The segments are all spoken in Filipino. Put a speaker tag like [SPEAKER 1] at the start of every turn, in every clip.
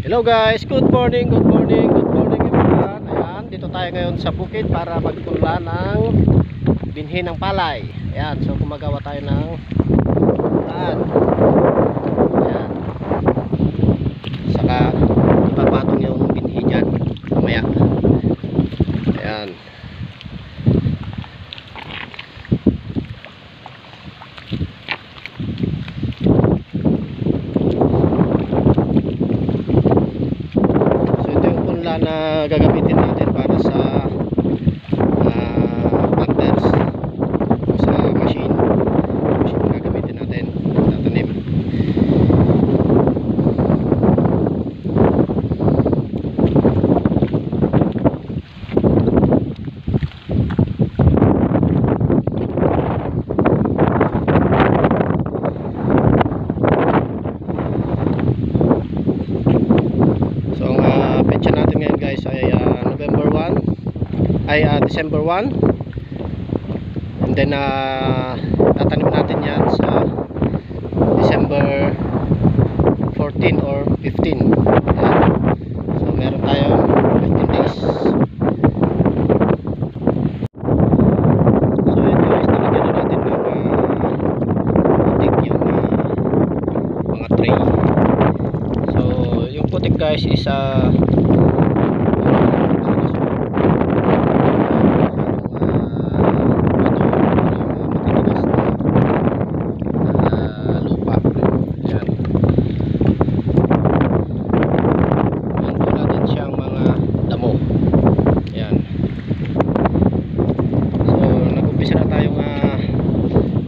[SPEAKER 1] Hello guys, good morning, good morning, good morning everyone. Ayan, dito tayo ngayon sa bukid para magtula ng binhi ng palay. Ayan, so gumagawa tayo ng daan. Ayan. Saka ipapatong yung binhi dyan. Mamaya. Ayan. So ito yung punla na gagamitin natin para sa ah, planters sa machine machine na gagamitin natin tatanim So ang uh, petsa natin ngayon guys ay ah, November 1 ay ah, December 1 and then uh, tatanim natin yan sa December 14 or 15 Ayan. so meron tayong 15 days. So yun guys nalagyan na natin uh, putik yung ah, mga tray. So, yung putik guys is uh, lupa. Yan. Nandun natin siyang mga damo. Yan. So, nag-umpisa na tayong uh,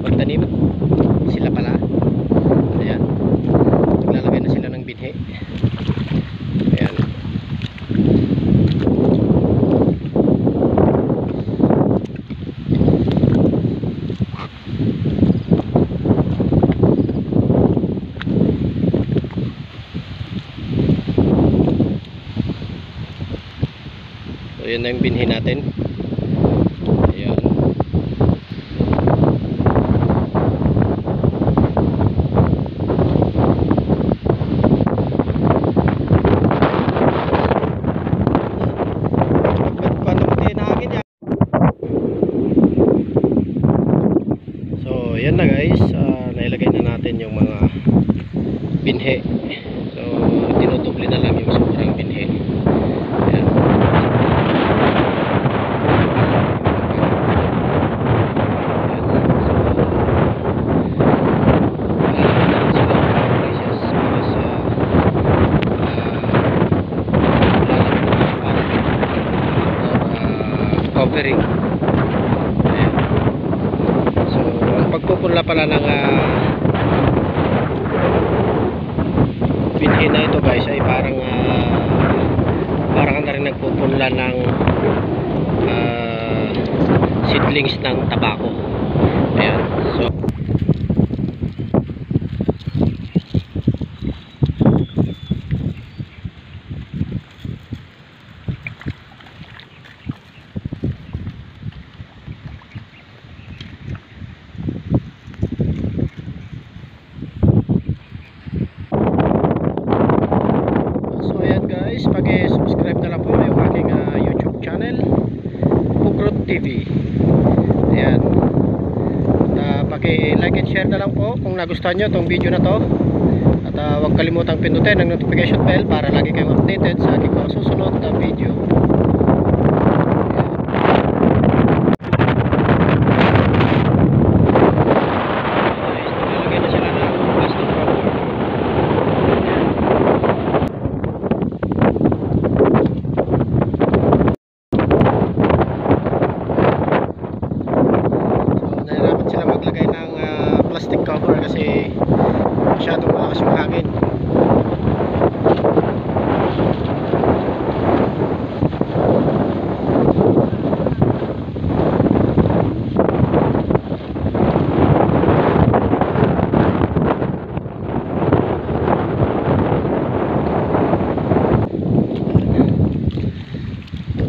[SPEAKER 1] magtanim. Sila pala. Ayan naglalagay na sila ng binhi ayan so yun na yung binhi natin ayan? So, yan na guys. Ah, nailagay na natin yung mga binhe. So, dinudubli na lang yung sobrang binhe. Ayan. Covering Ayan. so ang pagpupunla pala ng uh, na ito guys ay parang ah, parang na rin nagpupunla ng ah, seedlings ng tabako ayan so So ayan guys, paki-subscribe na lang po yung aking ah, YouTube channel Pukrot TV. Ayan. At paki-like and share na lang po kung nagustuhan nyo itong video na to. At ah, huwag kalimutang pindutin ang notification bell para lagi kayong updated sa aking mga susunod na video. Guys, naglalagay na sila ng plastic cover. So, nahirapan sila maglagay ng ah, plastic cover kasi masyadong malakas yung hangin.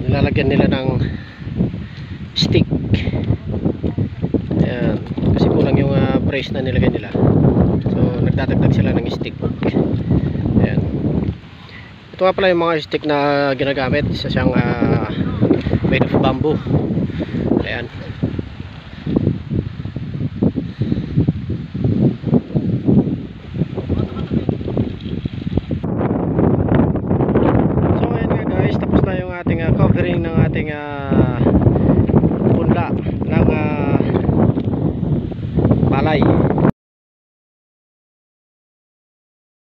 [SPEAKER 1] Nilalagyan nila ng stick Ayan. Kasi kulang yung uh, brace na nilagay nila nagtatagtag sila ng stick. Ayan. Ito nga pala yung mga stick na ginagamit isa siyang uh, made of bamboo. Ayan. So ayan nga guys tapos na yung ating uh, covering ng ating uh,